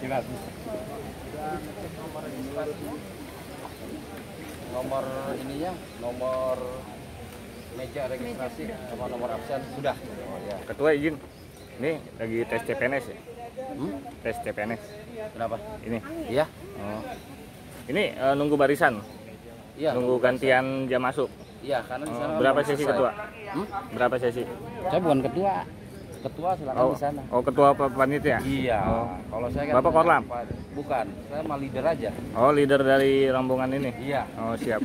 silakan. nomor ininya nomor meja registrasi sama nomor absen sudah oh, ya Ketua izin. Ini lagi tes CPNS ya? hmm? Tes CPNS. kenapa Ini. iya Oh. Ini eh, nunggu barisan, iya nunggu gantian jam masuk. iya karena di Oh, sana berapa sesi ketua? Hmm? Berapa sesi? saya bukan ketua ketua silakan Oh, di sana oh ketua apa panitia? iya Oh. kalau saya kan Bapak Korlam? bukan saya mah leader aja Oh leader dari rombongan ini. iya Oh siap.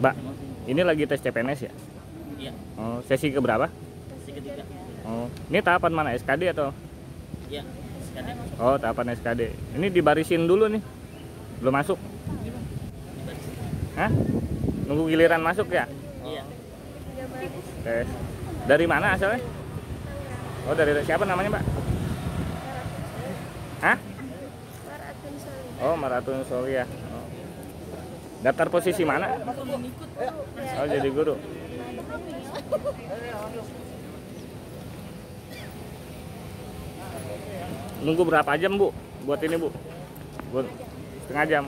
Mbak, ini lagi tes CPNS ya? Iya, Oh, sesi keberapa? Oh, ini tahapan mana? SKD atau? Iya, sekadar Oh, tahapan SKD. Ini dibarisin dulu nih. Belum masuk? Hah? Nunggu giliran masuk ya? Iya, Tes. Dari mana asalnya? Oh, dari siapa namanya, Mbak? Hah? Oh, Maratun Solia. Oh. Daftar posisi mana? Oh, jadi guru. Nunggu berapa jam, Bu? Buat ini, Bu? Buat setengah jam.